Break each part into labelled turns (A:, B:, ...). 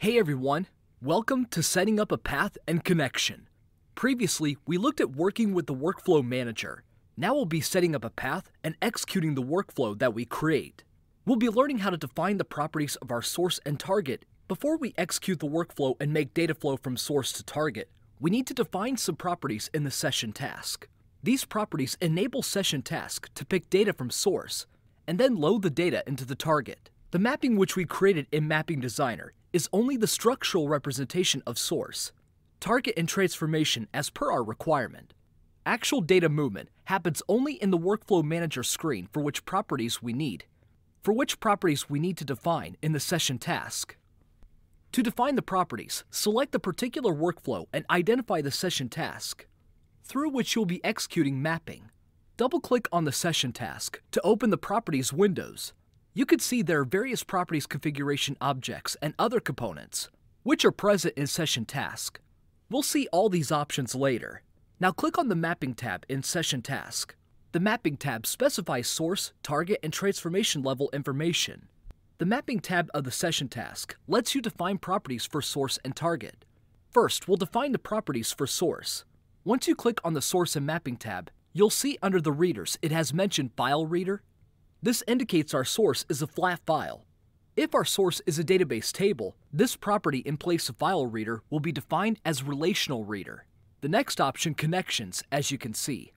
A: Hey everyone, welcome to setting up a path and connection. Previously, we looked at working with the workflow manager. Now we'll be setting up a path and executing the workflow that we create. We'll be learning how to define the properties of our source and target. Before we execute the workflow and make data flow from source to target, we need to define some properties in the session task. These properties enable session task to pick data from source and then load the data into the target. The mapping which we created in Mapping Designer is only the structural representation of source, target and transformation as per our requirement. Actual data movement happens only in the Workflow Manager screen for which properties we need, for which properties we need to define in the session task. To define the properties, select the particular workflow and identify the session task, through which you'll be executing mapping. Double-click on the session task to open the Properties windows. You can see there are various Properties configuration objects and other components, which are present in Session Task. We'll see all these options later. Now click on the Mapping tab in Session Task. The Mapping tab specifies source, target, and transformation level information. The Mapping tab of the Session Task lets you define properties for source and target. First, we'll define the properties for source. Once you click on the Source and Mapping tab, You'll see under the readers it has mentioned File Reader. This indicates our source is a flat file. If our source is a database table, this property in place of File Reader will be defined as Relational Reader. The next option, Connections, as you can see.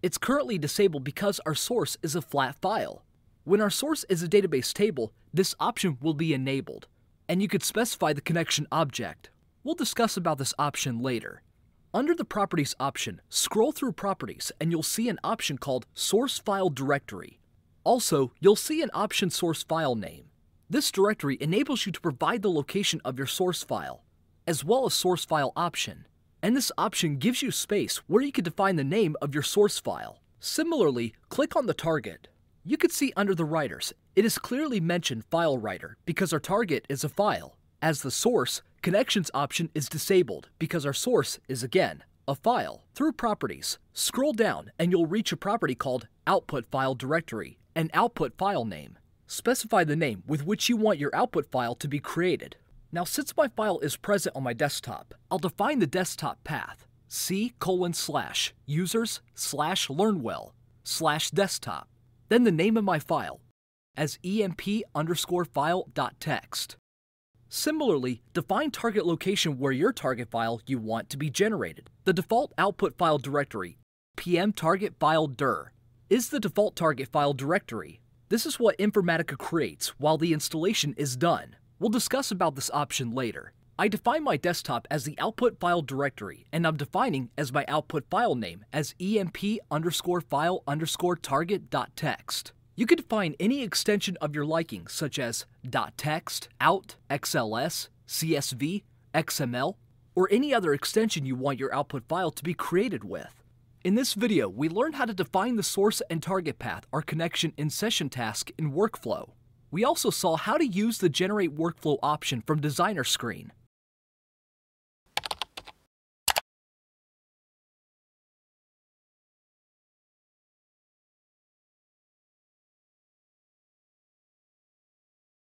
A: It's currently disabled because our source is a flat file. When our source is a database table, this option will be enabled, and you could specify the connection object. We'll discuss about this option later. Under the Properties option, scroll through Properties and you'll see an option called Source File Directory. Also, you'll see an option source file name. This directory enables you to provide the location of your source file, as well as source file option. And this option gives you space where you can define the name of your source file. Similarly, click on the target. You can see under the writers, it is clearly mentioned file writer because our target is a file. As the source, Connections option is disabled because our source is again a file. Through Properties, scroll down and you'll reach a property called Output File Directory and Output File Name. Specify the name with which you want your output file to be created. Now since my file is present on my desktop, I'll define the desktop path c colon slash users slash learnwell slash desktop, then the name of my file as emp underscore file dot text. Similarly, define target location where your target file you want to be generated. The default output file directory, pm target file dir, is the default target file directory. This is what Informatica creates while the installation is done. We'll discuss about this option later. I define my desktop as the output file directory, and I'm defining as my output file name as emp underscore file underscore target dot text. You can define any extension of your liking, such as .text, out, XLS, CSV, XML, or any other extension you want your output file to be created with. In this video, we learned how to define the source and target path our connection in session task in workflow. We also saw how to use the generate workflow option from designer screen.